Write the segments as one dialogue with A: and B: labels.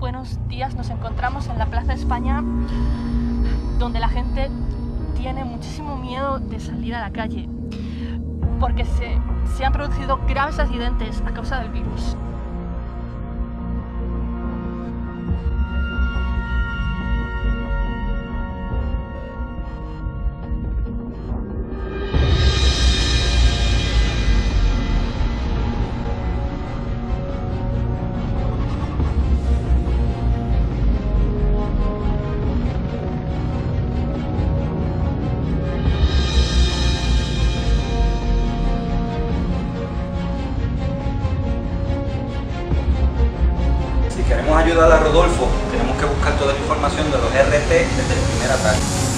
A: buenos días. Nos encontramos en la Plaza de España, donde la gente tiene muchísimo miedo de salir a la calle, porque se, se han producido graves accidentes a causa del virus.
B: Queremos ayudar a Rodolfo, tenemos que buscar toda la información de los RP desde el primer ataque.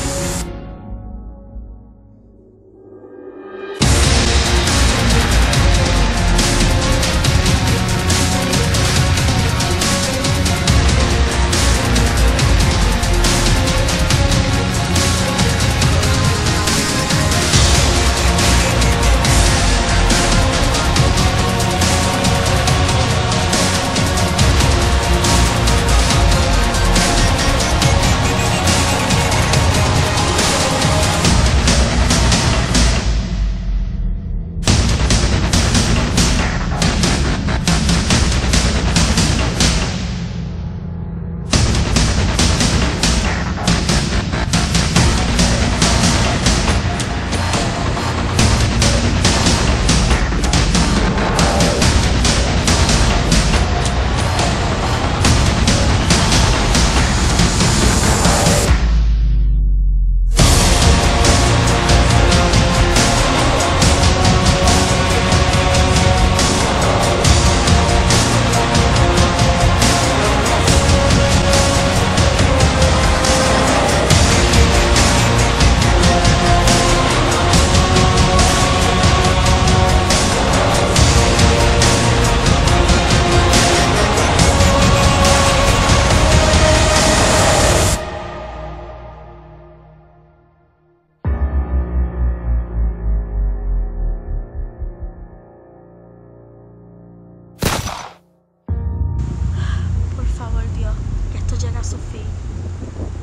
C: de Araçufi.